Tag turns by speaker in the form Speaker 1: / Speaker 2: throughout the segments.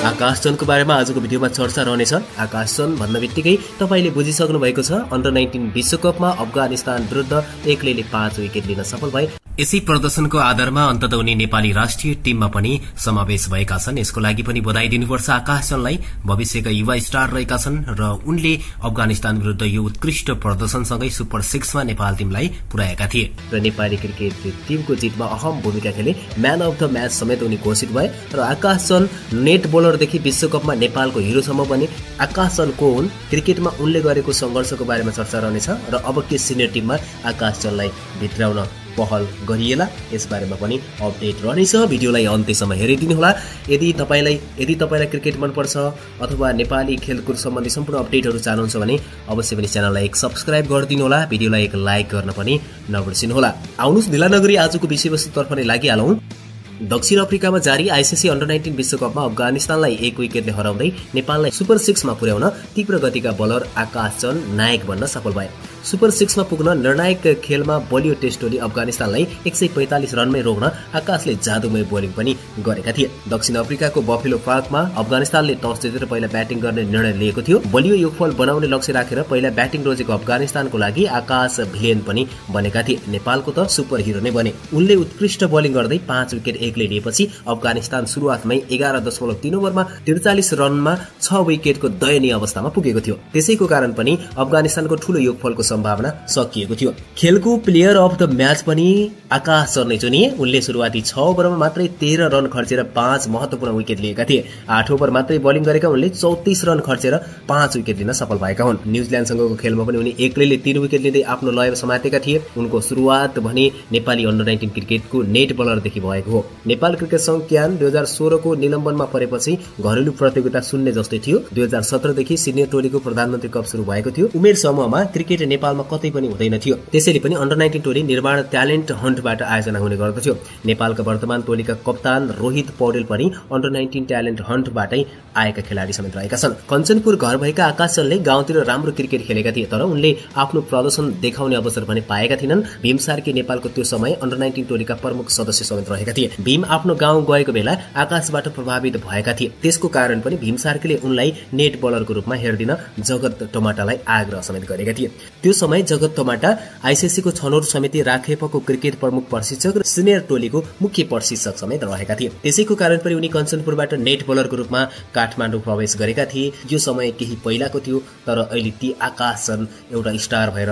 Speaker 1: आकाशचनको बारेमा आजको भिडियोमा चर्चा रहनेछ। आकाशचन भन्न बित्तिकै तपाईँले बुझिसक्नु भएको छ अन्डर नाइन्टिन विश्वकपमा अफगानिस्तान विरुद्ध एक्लैले पाँच विकेट लिन सफल भए। यसै प्रदर्शनको आधारमा अन्तत उनी नेपाली राष्ट्रिय टीममा पनि समावेश भएका छन्। यसको लागि पनि बधाई दिनुपर्छ आकाशचनलाई भविष्यका युवा स्टार रहेका छन् र उनले अफगानिस्तान विरुद्ध यो उत्कृष्ट प्रदर्शनसँगै सुपर सिक्समा नेपाल टीमलाई पुर्याएका थिए। र नेपाली क्रिकेट टीमको जितमा अहम भूमिका खेले म्यान अफ द म्याच समेत उनी घोषित भए र आकाशचन नेट बोलरदेखि विश्वकपमा नेपालको हिरोसम्म पनि आकाशचन को हुन्? क्रिकेटमा उनले गरेको सङ्घर्षको बारेमा चर्चा रहनेछ र अब के सिनियर टिममा आकाशचनलाई भित्राउन पहल गरिएला। यसबारेमा पनि अपडेट रहनेछ। भिडियोलाई अन्त्यसम्म हेरिदिनुहोला। यदि तपाईँलाई यदि तपाईँलाई क्रिकेट मनपर्छ अथवा नेपाली खेलकुद सम्बन्धी सम्पूर्ण अपडेटहरू चाहनुहुन्छ भने अवश्य पनि च्यानललाई एक सब्सक्राइब गरिदिनुहोला। भिडियोलाई एक लाइक गर्न पनि नबिर्सिनुहोला। आउनुहोस्। ढिला नगरी आजको विषयवस्तुतर्फ नै लागिहालौँ। दक्षिण अफ्रिकामा जारी आइसिसी अन्डर नाइन्टिन विश्वकपमा अफगानिस्तानलाई एक विकेटले हराउँदै नेपाललाई सुपर सिक्समा पुर्याउन तीव्र गतिका बलर आकाश चन्द नायक बन्न सफल भए। सुपर सिक्समा पुग्न निर्णायक खेलमा बलियो टेस्ट टोली अफगानिस्तानलाई एक सय पैँतालिस रनमै रोक्न आकाशले जादुमय बोलिङ पनि गरेका थिए। दक्षिण अफ्रिकाको बफेलो पार्कमा अफगानिस्तानले टस जितेर पहिला ब्याटिङ गर्ने निर्णय लिएको थियो। बलियो योगफल बनाउने लक्ष्य राखेर पहिला ब्याटिङ रोजेको अफगानिस्तानको लागि आकाश भिलेन पनि बनेका थिए। नेपालको त सुपर हिरो नै बने। उनले उत्कृष्ट बोलिङ गर्दै पाँच विकेट एकले लिएपछि अफगानिस्तान सुरुवातमै एघार दशमलव तीन ओभरमा त्रिचालिस रनमा छ विकेटको दयनीय अवस्थामा पुगेको थियो। त्यसैको कारण पनि अफगानिस्तानको ठूलो योगफलको सम्भावना सकिएको थियो। खेलको प्लेयर अफ द म्याच पनि आकाश चर्ने चुनिए। उनले सुरुवाती छ ओभरमा मात्रै तेह्र रन खर्चेर पाँच महत्वपूर्ण विकेट लिएका थिए। आठ ओभर मात्रै बलिङ गरेका उनले चौतिस रन खर्चेर पाँच विकेट लिन सफल भएका हुन्। न्युजिल्यान्डसँगको खेलमा पनि उनी एक्लैले तीन विकेट लिँदै आफ्नो लय समातेका थिए। उनको सुरुवात भने नेपाली अन्डर नाइन्टिन क्रिकेटको नेट बलरदेखि भएको हो। नेपाल क्रिकेट संघ क्यान दुई हजार सोह्रको निलम्बनमा परेपछि घरेलु प्रतियोगिता शून्य जस्तै थियो। दुई हजार सत्रदेखि सिनियर टोलीको प्रधानमन्त्री कप सुरु भएको थियो। उमेर समूहमा क्रिकेट नेपालमा कतै पनि हुँदैन थियो। त्यसैले पनि अन्डर नाइन्टिन टोली निर्माण ट्यालेन्ट हन्टबाट आयोजना हुने गर्दथ्यो नेपालका वर्तमान टोलीका कप्तान रोहित पौडेल पनि अन्डर नाइन्टिन ट्यालेन्ट हन्टबाटै आएका खेलाडी समेत रहेका छन्। कञ्चनपुर घर भएका आकाशले गाउँतिर राम्रो क्रिकेट खेलेका थिए तर उनले आफ्नो प्रदर्शन देखाउने अवसर भने पाएका थिएनन्। भीम सार्की नेपालको त्यो समय अन्डर नाइन्टिन टोलीका प्रमुख सदस्य समेत रहेका थिए। भीम आफ्नो गाउँ गएको बेला आकाशबाट प्रभावित भएका थिए। त्यसको कारण पनि भीम सार्कीले उनलाई नेट बलरको रूपमा हेरिदिन जगत टमाटालाई आग्रह समेत गरेका थिए। त्यो समय जगत टमाटा आइसिसीको छनौट समिति राखेपको क्रिकेट प्रमुख प्रशिक्षक र सिनियर टोलीको मुख्य प्रशिक्षक समेत रहेका थिए। त्यसैको कारण पनि उनी कञ्चनपुरबाट नेट बलरको रूपमा काठमाडौँ प्रवेश गरेका थिए। यो समय केही पहिलाको थियो तर अहिले ती आकाश छन् एउटा स्टार भएर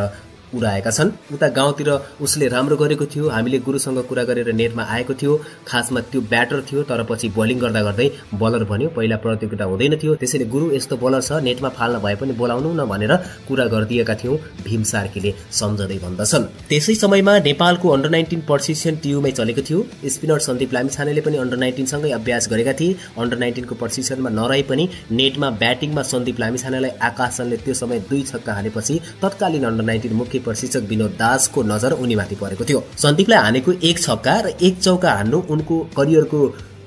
Speaker 1: उडाएका छन्। उता गाउँतिर उसले राम्रो गरेको थियो। हामीले गुरुसँग कुरा गरेर नेटमा आएको थियो। खासमा त्यो ब्याटर थियो तर पछि बलिङ गर्दा गर्दै बलर भन्यो पहिला प्रतियोगिता हुँदैन थियो। त्यसैले गुरु यस्तो बलर छ नेटमा फाल्न भए पनि बोलाउनु न भनेर कुरा गरिदिएका थियौँ भीम सार्कीले सम्झँदै भन्दछन्। त्यसै समयमा नेपालको अन्डर नाइन्टिन प्रशिक्षण टियुमै चलेको थियो। स्पिनर सन्दीप लामिछानेले पनि अन्डर नाइन्टिनसँगै अभ्यास गरेका थिए। अन्डर नाइन्टिनको प्रशिक्षणमा नरहे पनि नेटमा ब्याटिङमा सन्दीप लामिछानेलाई आकाशनले त्यो समय दुई छक्का हानेपछि तत्कालीन अन्डर नाइन्टिन मुख्य प्रशिक्षक विनोद दासको नजर उनीमाथि परेको थियो। सन्दीपलाई हानेको एक छक्का र एक चौका हान्नु उनको करियरको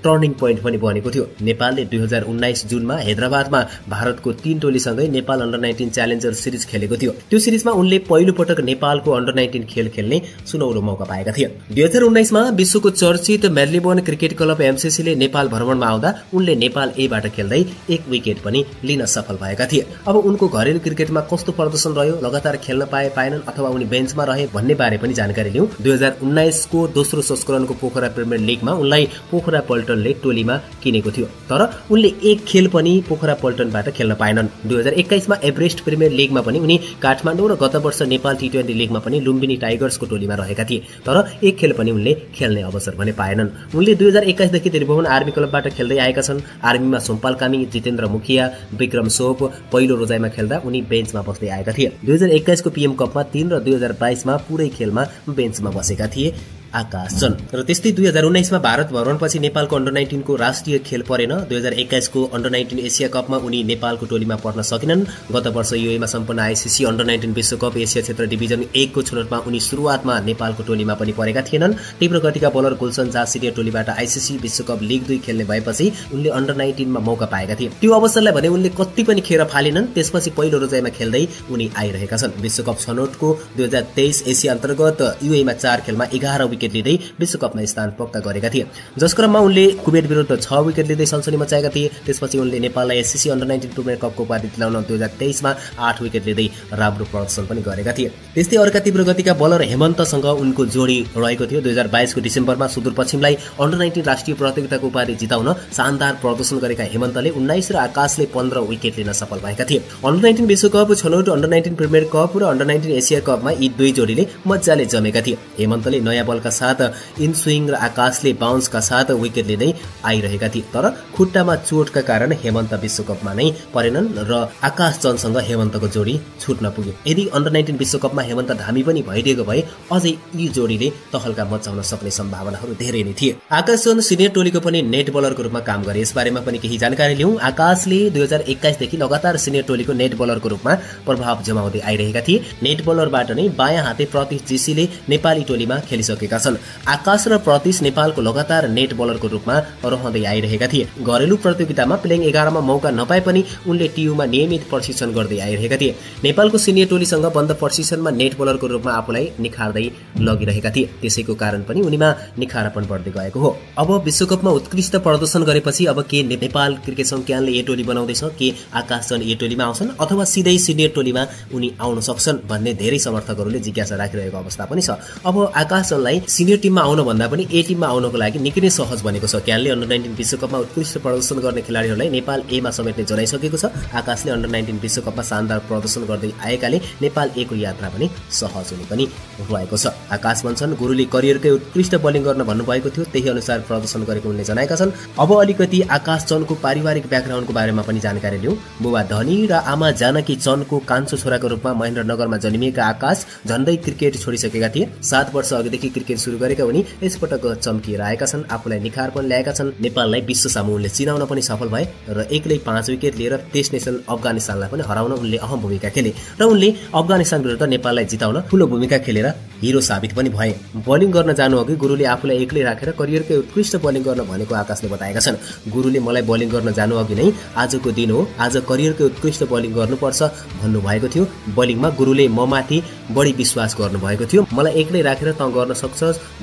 Speaker 1: टर्निङ पोइन्ट पनि बनेको थियो। नेपालले दुई हजार उन्नाइस जुनमा हैदराबादमा भारतको तीन टोलीसँगै Nepal under nineteen challenger series खेलेको थियो। त्यो सिरिजमा उनले पहिलो पटक नेपालको अन्डर नाइन्टिन खेल खेल्ने सुनौलो मौका पाएका थिए। दुई हजार उन्नाइसमा विश्वको चर्चित मेर्लिबोन क्रिकेट क्लब एमसिसीले नेपाल भ्रमणमा आउँदा उनले नेपाल एबाट खेल्दै एक विकेट पनि लिन सफल भएका थिए। अब उनको घरेलु क्रिकेटमा कस्तो प्रदर्शन रह्यो लगातार खेल्न पाए पाएनन् अथवा उनी बेन्चमा रहे भन्ने बारे पनि जानकारी लिउँ दुई हजार उन्नाइसको दोस्रो संस्करणको पोखरा प्रिमियर लिगमा उनलाई पोखरा पल्ट पल्टनले टोलीमा किनेको थियो। तर उनले एक खेल पनि पोखरा पल्टनबाट खेल्न पाएनन्। दुई हजार एक्काइसमा एभरेस्ट प्रिमियर लिगमा पनि उनी काठमाडौँ र गत वर्ष नेपाल टी ट्वेन्टी लिगमा पनि लुम्बिनी टाइगर्सको टोलीमा रहेका थिए। तर एक खेल पनि उनले खेल्ने अवसर भने पाएनन्। उनले दुई हजार एक्काइसदेखि त्रिभुवन आर्मी क्लबबाट खेल्दै आएका छन्। आर्मीमा सोमपाल कामी जितेन्द्र मुखिया विक्रम सोप पहिलो रोजाइमा खेल्दा उनी बेन्चमा बस्दै आएका थिए। दुई हजार एक्काइसको पिएम कपमा तीन र दुई हजार बाइसमा पुरै खेलमा बेन्चमा बसेका थिए। आकाश। छन् र त्यस्तै दुई हजार उन्नाइसमा भारत भ्रमणपछि नेपालको अन्डर नाइन्टिनको राष्ट्रिय खेल परेन। दुई हजार एक्काइसको अन्डर नाइन्टिन एसिया कपमा उनी नेपालको टोलीमा पर्न सकेनन्। गत वर्ष युएमा सम्पन्न आइसिसी अन्डर नाइन्टिन विश्वकप एसिया क्षेत्र डिभिजन एकको छनौटमा उनी सुरुवातमा नेपालको टोलीमा पनि परेका थिएनन्। तीव्र गतिका बोलर गुलसन सिनियर टोलीबाट आइसिसी विश्वकप लिग दुई खेल्ने भएपछि उनले अन्डर नाइन्टिनमा मौका पाएका थिए। त्यो अवसरलाई भने उनले कति पनि खेर फालेनन् त्यसपछि पहिलो रोजाइमा खेल्दै उनी आइरहेका छन्। विश्वकप छनौटको दुई हजार तेइस एसिया अन्तर्गत युएमा चार खेलमा एघार विकेट लिँदै विश्वकपमा स्थान पक्का गरेका थिए। जस क्रममा उनले कुवेट विरुद्ध छ विकेट लिँदै सनसनी मचाएका थिए। त्यसपछि उनले नेपाललाई एससिसी अन्डर नाइन्टिन प्रिमियर कपको उपाधि दिलाउन दुई हजार तेइसमा आठ विकेट लिँदै राम्रो प्रदर्शन पनि गरेका थिए। त्यस्तै अर्का तीव्र गतिका बलर हेमन्तसँग उनको जोडी रहेको थियो। दुई हजार बाइसको डिसेम्बरमा सुदूरपश्चिमलाई अन्डर नाइन्टिन राष्ट्रिय प्रतियोगिताको उपाधि जिताउन शानदार प्रदर्शन गरेका हेमन्तले उन्नाइस र आकाशले पन्ध्र विकेट लिन सफल भएका थिए। अन्डर नाइन्टिन विश्वकप छनौट अन्डर नाइन्टिन प्रिमियर कप र अन्डर नाइन्टिन एसिया कपमा यी दुई जोडीले मजाले जमेका थिए। हेमन्तले नयाँ बलका साथ इनस्विङ र आकाशले बााउन्सका साथ विकेट लिँदै आइरहेका थिए। तर खुट्टामा चोटका कारण हेमन्त विश्वकपमा नै परेनन् र आकाश चन्दसँग हेमन्तको जोडी छुट्न पुग्यो। यदि अन्डर नाइन्टिन विश्वकपमा हेमन्त धामी पनि भइदिएको भए अझै यी जोडीले तहल्का मचाउन सक्ने सम्भावनाहरू धेरै नै थिए। आकाश चन्द सिनियर टोलीको पनि नेट बलरको रूपमा काम गरे। यसबारेमा पनि केही जानकारी लिउँ। आकाशले दुई हजार एक्काइसदेखि लगातार सिनियर टोलीको नेट बलरको रूपमा प्रभाव जमाउँदै आइरहेका थिए। नेट बलरबाट नै बायाँ हाते प्रतीश जीसीले नेपाली टोलीमा खेलिसकेका छन्। आकाश र प्रतीश नेपालको लगातार नेट बलरको रूपमा रहँदै आइरहेका थिए। घरेलु प्रतियोगितामा प्लेङ एघारमा मौका नपाए पनि उनले टियुमा नियमित प्रशिक्षण गर्दै आइरहेका थिए। नेपालको सिनियर टोलीसँग बन्द प्रशिक्षणमा नेट बलरको रूपमा आफूलाई निखार्दै लगिरहेका थिए। त्यसैको कारण पनि उनीमा निखारापन बढ्दै गएको हो। अब विश्वकपमा उत्कृष्ट प्रदर्शन गरेपछि अब के नेपाल क्रिकेट सङ्घ क्यानले ए टोली बनाउँदैछ? के आकाश चन्द ए टोलीमा आउँछन्? अथवा सिधै सिनियर टोलीमा उनी आउन सक्छन्? भन्ने धेरै समर्थकहरूले जिज्ञासा राखिरहेको अवस्था पनि छ। अब आकाश चन्दलाई सिनियर टिममा आउन भन्दा पनि ए टिममा आउनको लागि निकै नै सहज बनेको छ। क्यानले अन्डर नाइन्टिन विश्वकपमा उत्कृष्ट प्रदर्शन गर्ने खेलाडीहरूलाई नेपाल एमा समेट्ने जनाइसकेको छ। आकाशले अन्डर नाइन्टिन विश्वकपमा शानदार प्रदर्शन गर्दै आएकाले नेपाल एको यात्रा पनि सहज हुने पनि रहेको छ। आकाश भन्छन् गुरुले करियरकै उत्कृष्ट बलिङ गर्न भन्नुभएको थियो त्यही अनुसार प्रदर्शन गरेको उनले जनाएका छन्। अब अलिकति आकाश चन्दको पारिवारिक ब्याकग्राउन्डको बारेमा पनि जानकारी लिउँ। बुबा धनी र आमा जानकी चन्दको कान्छो छोराको रूपमा महेन्द्रनगरमा जन्मिएका आकाश झन्डै क्रिकेट छोडिसकेका थिए। सात वर्ष अघिदेखि क्रिकेट सुरु गरेका उनी यसपटक चम्किएर आएका छन् आफूलाई निखार पनि ल्याएका छन्। नेपाललाई विश्व सामु उनले चिनाउन पनि सफल भए र एक्लै पाँच विकेट लिएर टेस्ट नेसन अफगानिस्तानलाई पनि हराउन उनले अहम भूमिका खेले र उनले अफगानिस्तान विरुद्ध नेपाललाई जिताउन ठूलो भूमिका खेलेर हिरो साबित पनि भए। बलिङ गर्न जानु अघि गुरुले आफूलाई एक्लै राखेर करियरकै उत्कृष्ट बलिङ गर्न भनेको आकाशले बताएका छन्। गुरुले मलाई बलिङ गर्न जानु अघि नै आजको दिन हो आज करियरकै उत्कृष्ट बलिङ गर्नुपर्छ भन्नुभएको थियो। बलिङमा गुरुले म माथि बढी विश्वास गर्नुभएको थियो। मलाई एक्लै राखेर तँ गर्न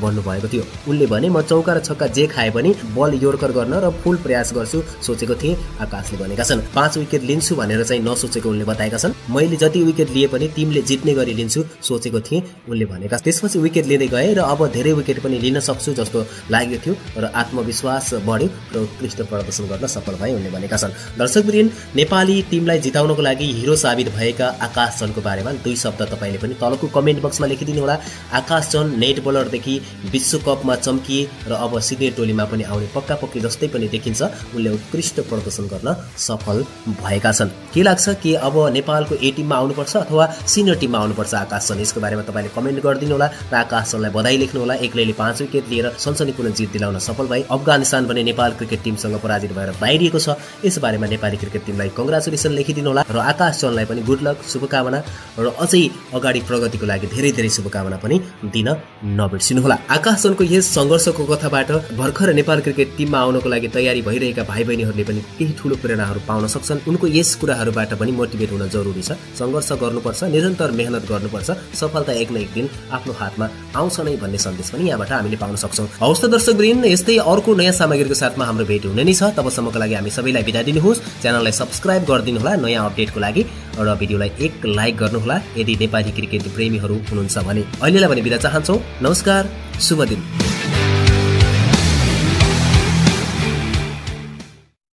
Speaker 1: भन्नुभएको थियो। उनले भने म चौका र छक्का जे खाए पनि बल योर्कर गर्न र फुल प्रयास गर्छु सोचेको थिएँ आकाशले भनेका छन्। पाँच विकेट लिन्छु भनेर चाहिँ नसोचेको उनले बताएका छन्। मैले जति विकेट लिए पनि टिमले जित्ने गरी लिन्छु सोचेको थिएँ उनले भनेका त्यसपछि विकेट लिँदै गए र अब धेरै विकेट पनि लिन सक्छु जस्तो लागेको थियो र आत्मविश्वास बढ्यो र उत्कृष्ट प्रदर्शन गर्न सफल भए उनले भनेका छन्। दर्शक नेपाली टिमलाई जिताउनको लागि हिरो साबित भएका आकाश चन्दको बारेमा दुई शब्द तपाईँले पनि तलको कमेन्ट बक्समा लेखिदिनु होला आकाश चन्द नेट बलरदेखि विश्वकपमा चम्किए र अब सिनियर टोलीमा पनि आउने पक्का पक्की जस्तै पनि देखिन्छ। उनले उत्कृष्ट प्रदर्शन गर्न सफल भएका छन्। के लाग्छ कि अब नेपालको ए टिममा आउनुपर्छ अथवा सिनियर टिममा आउनुपर्छ? आकाश चन्द यसको बारेमा तपाईँले कमेन्ट गरिदिनु होला र आकाश चन्दलाई बधाई लेख्नु होला। एक्लैले पाँच विकेट लिएर सनसनीपूर्ण जित दिलाउन सफल भए अफगानिस्तान भने नेपाल क्रिकेट टिमसँग पराजित भएर बाहिरिएको छ। यसबारेमा नेपाली क्रिकेट टिमलाई कङ्ग्रेचुलेसन लेखिदिनु होला र आकाश चन्दलाई पनि गुड लक शुभकामना र अझै अगाडि प्रगतिको लागि धेरै धेरै शुभकामना पनि दिन नबिर्सिनुहोला आकाश चन्दको यस सङ्घर्षको कथाबाट भर्खर नेपाल क्रिकेट टिममा आउनको लागि तयारी भइरहेका भाइ बहिनीहरूले पनि केही ठुलो प्रेरणाहरू पाउन सक्छन्। उनको यस कुराहरूबाट पनि मोटिभेट हुन जरुरी छ। सङ्घर्ष गर्नुपर्छ निरन्तर मेहनत गर्नुपर्छ सफलता एक न एक दिन आफ्नो हातमा आउँछ नै भन्ने सन्देश पनि यहाँबाट हामीले पाउन सक्छौँ। हौस् त दर्शक यस्तै अर्को नयाँ सामग्रीको साथमा हाम्रो भेट हुने नै छ। तबसम्मको लागि हामी सबैलाई बिदा दिनुहोस्। च्यानललाई सब्सक्राइब गरिदिनुहोला नयाँ अपडेटको लागि। र भिडियोलाई एक लाइक गर्नुहोला। यदि नेपाली क्रिकेट प्रेमीहरू हुनुहुन्छ भने। अहिलेलाई भने बिदा चाहन्छौँ। नमस्कार शुभ दिन।